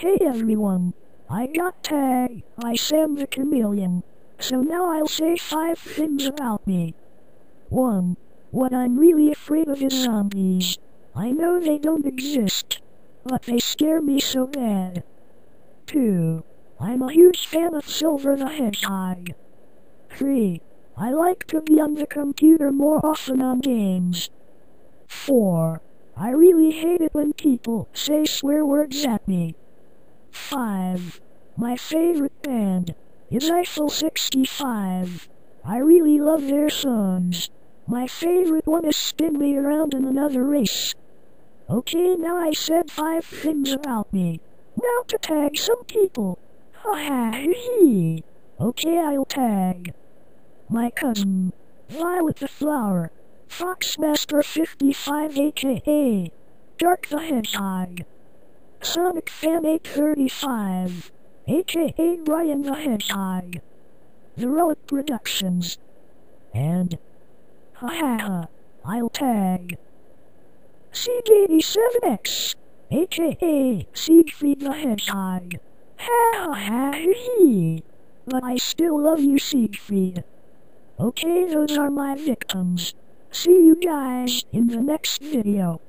Hey everyone, I got tagged by Sam the Chameleon, so now I'll say five things about me. 1. What I'm really afraid of is zombies. I know they don't exist, but they scare me so bad. 2. I'm a huge fan of Silver the Hedgehog. 3. I like to be on the computer more often on games. 4. I really hate it when people say swear words at me. 5. My favorite band is Eiffel 65. I really love their songs. My favorite one is Spin Me Around in Another Race. Okay, now I said 5 things about me. Now to tag some people. Ha ha hee. Okay, I'll tag. My cousin, Violet the Flower, Foxmaster 55 aka Dark the Hedgehog, Sonic Fan 835, aka Ryan the Hedgehog, Heroic Productions, and ha ha ha, I'll tag Siege87X, aka Siegfried the Hedgehog. Ha ha ha hee. But I still love you, Siegfried. Okay, those are my victims. See you guys in the next video.